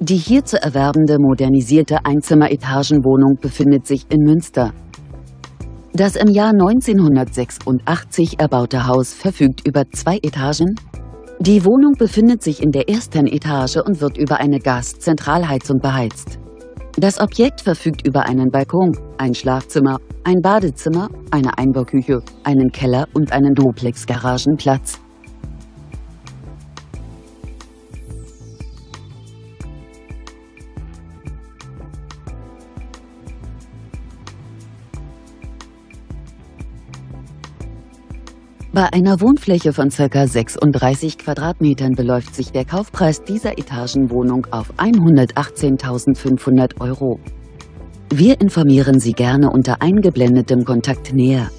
Die hier zu erwerbende modernisierte Einzimmer-Etagenwohnung befindet sich in Münster. Das im Jahr 1986 erbaute Haus verfügt über zwei Etagen. Die Wohnung befindet sich in der ersten Etage und wird über eine Gaszentralheizung beheizt. Das Objekt verfügt über einen Balkon, ein Schlafzimmer, ein Badezimmer, eine Einbauküche, einen Keller und einen Duplex-Garagenplatz. Bei einer Wohnfläche von ca. 36 Quadratmetern beläuft sich der Kaufpreis dieser Etagenwohnung auf 118.500 Euro. Wir informieren Sie gerne unter eingeblendetem Kontakt näher.